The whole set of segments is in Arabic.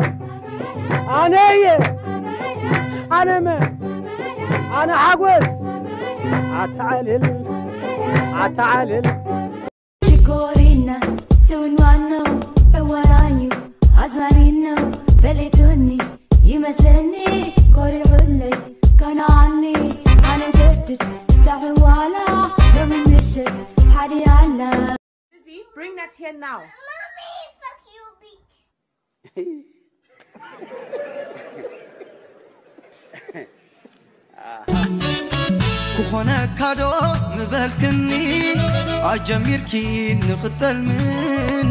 ቋዕቋ መኒኻ ኣነ እየ ኣነ መን ኣነ ሓጎስ ኣተዓልል ኣተዓልል ሽኮሪና ስውንዋነው ዕዋራዩ ኣዝማሪነው ፈሊጡኒ ይመስለኒ ኮሪዑለይ ከናዓኒ ኣነ ገድድ ታሕዋላ ሎሚ ምሽት ሓዲያላ Lizzie, bring that here now. ክኾነካ ዶ ንበልክኒ ዝኾነካዶ ምበልክኒ ኣጀሚርኪ ንኽተልምን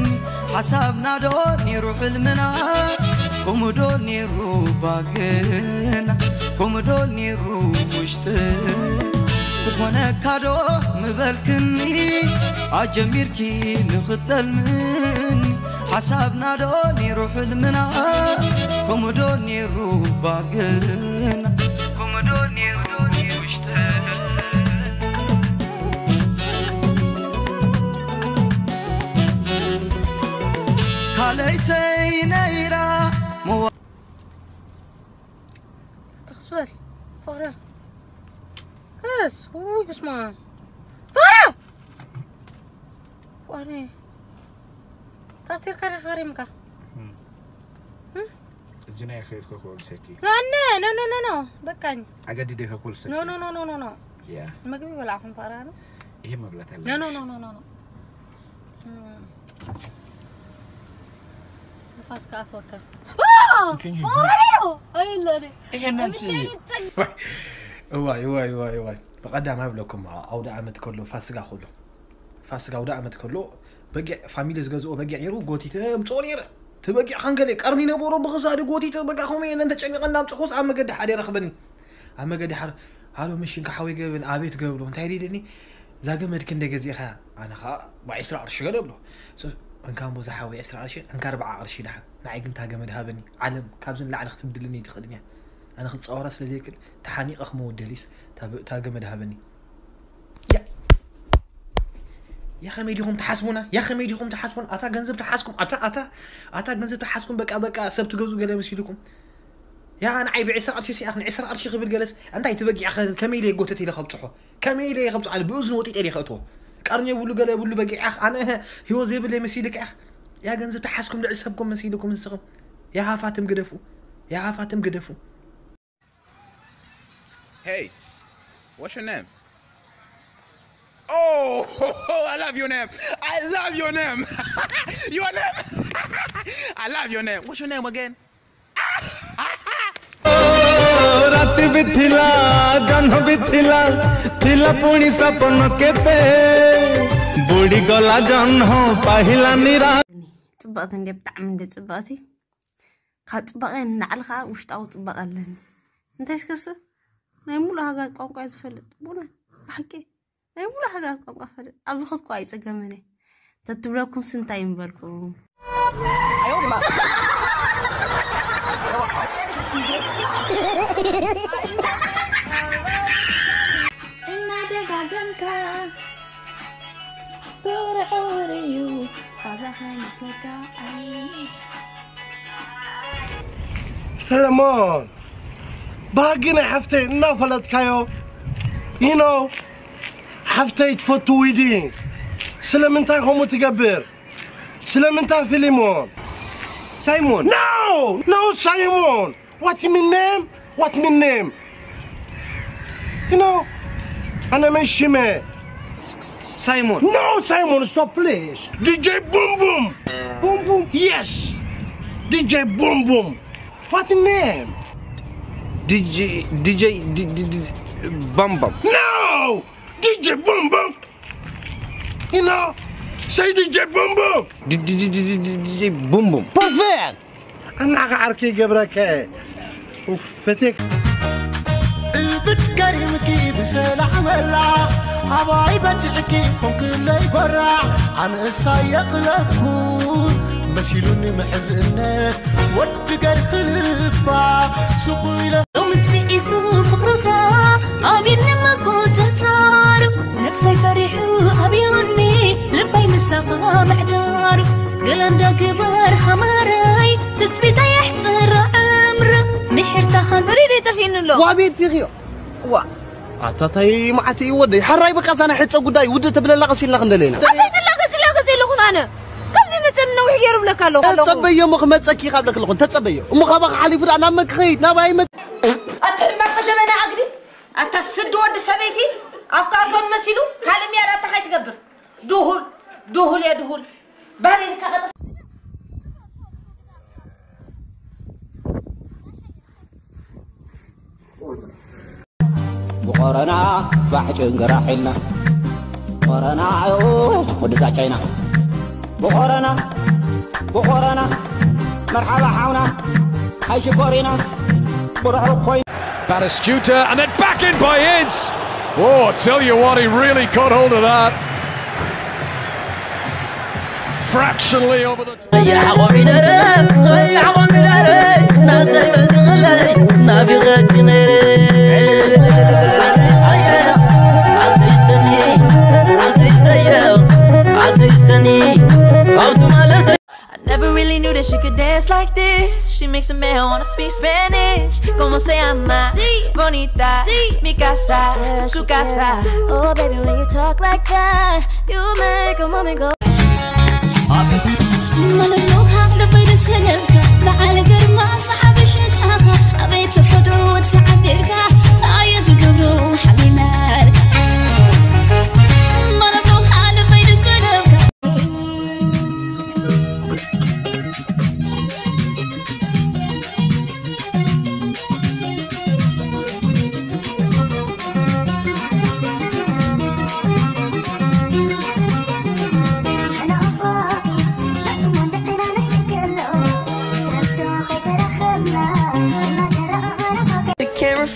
ሓሳብናዶ ነይሩ ሕልምና ከምዶ ነይሩ ባግና ከምዶ ነይሩ ውሽጢ ክኾነካዶ ምበልክኒ ኣጀሚርኪ ንኽተልምን ሓሳብናዶ ነይሩ ሕልምና ከምዶ ነይሩ ባግና لا لا لا لا لا لا لا لا لا لا واني تصير كان خارمك جناي خير كل سكي لا لا لا لا لا بكاني. أقعد يديك كل سكي نو نو نو نو نو يا. ما قبي ولا عفن فرانا هي ما بلاتها لا نو نو نو نو እዋይ እዋይ እዋይ እዋይ ብቐዳማ ይብለኩም ኣውደ ዓመት ከሎ ፋስጋ ከሎ ፋስጋ ኣውደ ዓመት ከሎ በጊዕ ፋሚሊ ዝገዝኦ በጊዕ ነይሩ ጎቲተ ምፅኦ ነይረ እቲ በጊዕ ከንገለ ቀርኒ ነበሮ ብክሳዲ ጎቲተ በቃ ከምኡ እየ ተጨኒቐና ምፅኮስ ኣብ መገዲ ሓደ ይረኽበኒ ኣብ መገዲ ሓደ ሃሎ መሽንካ ሓወይ ገብን ኣቤት ገብሎ እንታይ ደደኒ እዛ ገመድ ክንደ ገዚእኻ ኣነ ከዓ ብዒስራ ቅርሺ ገለ ብሎ እንካን ቦዛ ሓወይ ዕስራ ቅርሺ እንካ ኣርባዓ ቅርሺ ድሓን ንዓይ ግን እታ ገመድ ሃበኒ ዓለም ካብዚ ንላዕሊ ክትብድልኒ ትኽእልን እያ ኣነ ክፀወራ ስለ ዘይክእል ተሓኒቐ ክመወደሊስ እታ ገመድ ሃበኒ ያ ያ ከመይ ዲኹም ተሓስቡና ያ ከመይ ዲኹም ተሓስቡና ኣታ ገንዘብ ተሓስኩም ኣታ ኣታ ኣታ ገንዘብ ተሓስኩም በቃ በቃ ሰብ ትገዙ ገለ መሲልኩም ያ ንዓይ ብዒስራ ቅርሺ ሲኣኽ ንዒስራ ቅርሺ ክብል ገለስ እንታይ ትበጊዕ ከመይ ኢለ ጎተት ኢለ ከብፅሖ ከመይ ኢለ ከብፅሖ ኣነ ብእዝኒ ወጢጠ ኢለ ከእትዎ ቀርንዮ የብሉ ገለ የብሉ በቂዕኻ ኣነ ሂወት ዘይብለ መሲልክ ኢኻ ያ ገንዘብ ተሓዝኩም ልዕል ሰብኩም መሲልኩም ንስኹም ያ ሃፋትም ግደፉ ያ ሃፋትም ግደፉ Hey, what's your name? Oh, I love your name. I love your name. your name. I love your name. What's your name again? রাত বিথিলা জহ্ন বিথিলা থিলা পুনি সপন কেতে بودي غلا جنهو باهلا نيرا تبقتن دي بتعمل دي تبقتي خا تبقين نعلخا وشتاو تبقلن انت إيش كسو نايمولا هاقات قوقع تفلت بونا حكي نايمولا هاقات قوقع فلت ابو خد كويس اقمني تتبلاكم سنتايم بالكم أيوه ما Ina da gaganka thought I ordered you سلمان باقينا حفتي نافلت كايو. يو نو حفتي تفوتو ويدين سلمنتاي هم انت سلمنتاي فيليمون. سايمون. نو نو سايمون. وات مين نيم وات مين نيم يو نو أنا من الشمال Simon. No, Simon, stop, please. DJ Boom Boom. Boom Boom? Yes. DJ Boom Boom. What name? DJ, DJ, DJ, Bum Bum. No! DJ Boom Boom. You know, say DJ Boom Boom. DJ Boom Boom. Perfect. أنا أعرف كي قبلك وفتك كريمكي بسلع ملع عباي بتحكيكم كل يبرع عن السايق لكم مسيلوني محزنك ود قرخ البع سوقي لك لو مسمي إسو فقرتا أبي لما كنت تار نفسي فريح أبيوني لبي مسافة معدار. قلن دا كبار حماري تتبي يحتر عمر محر تهان بريدي تفين الله وعبيد بيخيو وا عطاتي معتي ودي حراي بقى أنا حيت قداي ودي تبللا غسيل لك ندلينا أنت تلاقى تلاقى زي لخون أنا كم زي مثل نوح يرب لك له تتصبي مخ متصكي قبلك لكم تتصبي مخ بقى حليف أنا مكخيت نباي مت أتحمق جبنا أقدي أتسد ود سبيتي أفكار مسيلو كلمة يا رات خاي تقبر دهول دهول يا دهول بالي لك أقدر ብቆረና ፋሕ ጭንቅራሕ ኢልና ቆረና ወድዛ ቻይና ብቆረና ብቆረና መርሓባ ሓውና ሃይሽኮሪና ብርሑቕ ኮይኑ Batistuta and then back in by Ince. Oh, I tell you what, he really caught hold of that. Fractionally over the top. يا knew that she could dance like this. She makes a man wanna speak Spanish. Como se llama? Sí. Bonita. Sí. Mi casa. Su casa. Oh, baby, when you talk like that, you make a woman go. ممنوها لبيد سلبك بعد قرما صحب شتاها أبيت فتر وتعفيرك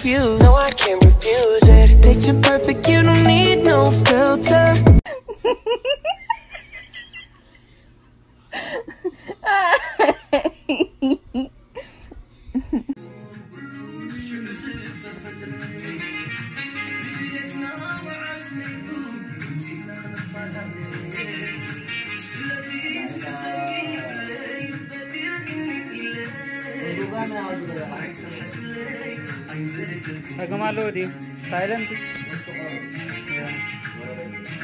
Refuse. No, I can't refuse it. Picture perfect, you don't need no filter. Nagmamalo di. Silent. Yeah.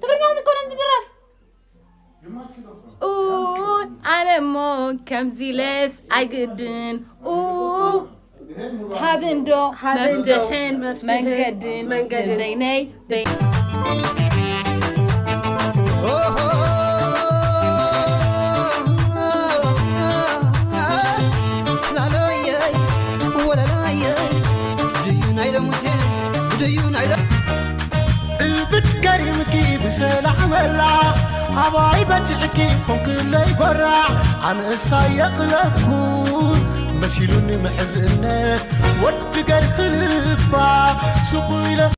تقدر نعمل كورة انت بالرف اوه على مو كم زيلس اقدن اوه هابندو مفتحين منقدن بيني بيني سلاح ملع حباي بتحكيكم كل يبرع. عن قصة يغلبكم مسيلوني محزنات ود قرخ البع سوقي له